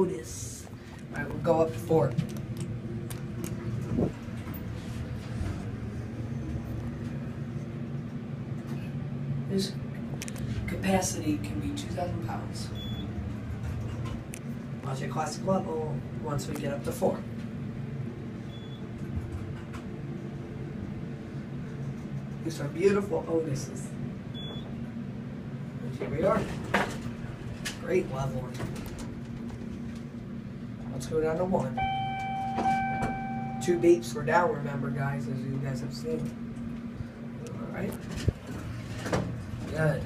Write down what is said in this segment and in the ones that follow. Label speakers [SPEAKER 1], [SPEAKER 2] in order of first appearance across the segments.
[SPEAKER 1] Otis. All right, we'll go up to four. His capacity can be 2,000 pounds. Watch your classic level once we get up to four. These are beautiful Otises. Here we are. Great level. Let's go down to one. Two beats for down, remember guys, as you guys have seen. Alright. Good.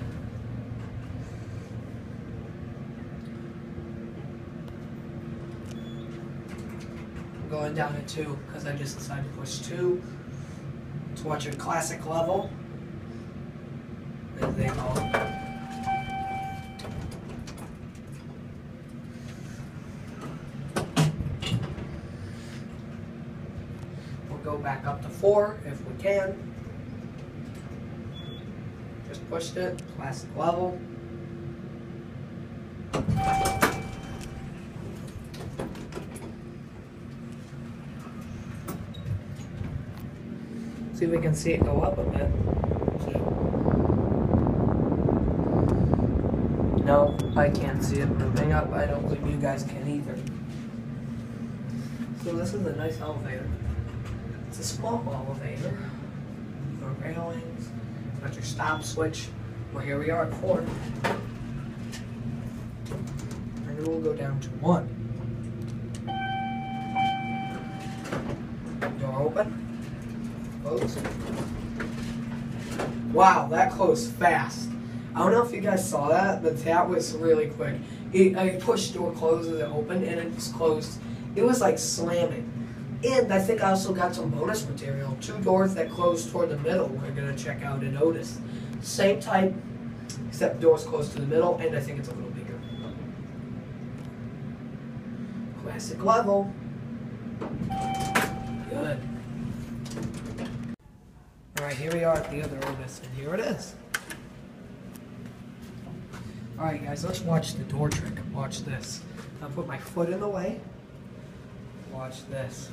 [SPEAKER 1] I'm going down to two because I just decided to push two to watch a classic level. They call it. We'll go back up to four if we can. Just pushed it, classic level. See if we can see it go up a bit. No, I can't see it moving up. I don't believe you guys can either. So this is a nice elevator. It's a small elevator. No railings. Got your stop switch. Well, here we are at four. And then we'll go down to one. Door open. Close. Wow, that closed fast. I don't know if you guys saw that, but that was really quick. It, I pushed door closes it opened and it just closed. It was like slamming. And I think I also got some bonus material. Two doors that close toward the middle we're gonna check out an Otis. Same type, except doors close to the middle, and I think it's a little bigger. Classic level. Good. Alright, here we are at the other Otis, and here it is. Alright guys, let's watch the door trick. Watch this. I'll put my foot in the way. Watch this.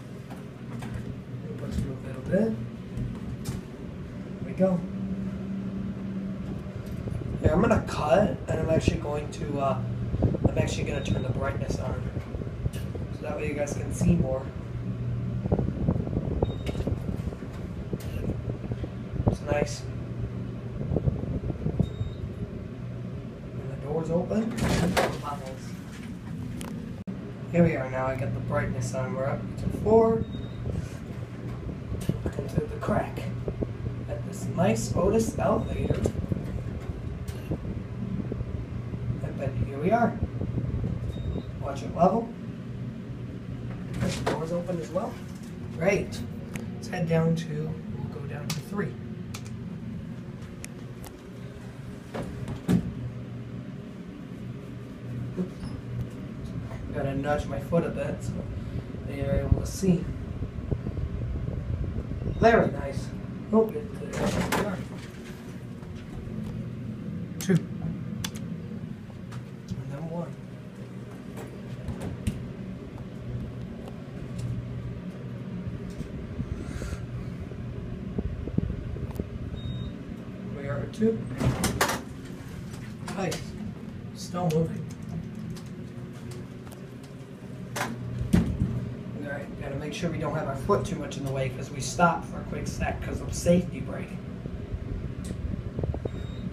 [SPEAKER 1] A little bit. Here we go. Yeah, I'm gonna cut, and I'm actually going to, uh, I'm actually gonna turn the brightness on. So that way you guys can see more. It's nice. And the door's open. Here we are now. I got the brightness on. We're up to four. Crack. At this nice Otis elevator. And then here we are. Watch it level. The door's open as well. Great. Let's head down to, we'll go down to three. Gotta nudge my foot a bit so you're able to see. Very nice. Oh, it- there we are. Two. And then one. We are at two. Nice. Still moving. Alright, gotta make sure we don't have our foot too much in the way because we stop for a quick sec because of safety brake.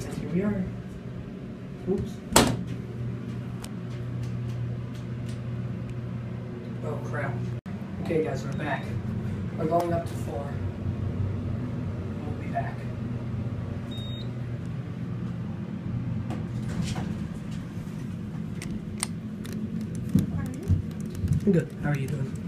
[SPEAKER 1] And here we are. Oops. Oh crap. Okay guys, we're back. We're going up to four. We'll be back. Good. How are you doing?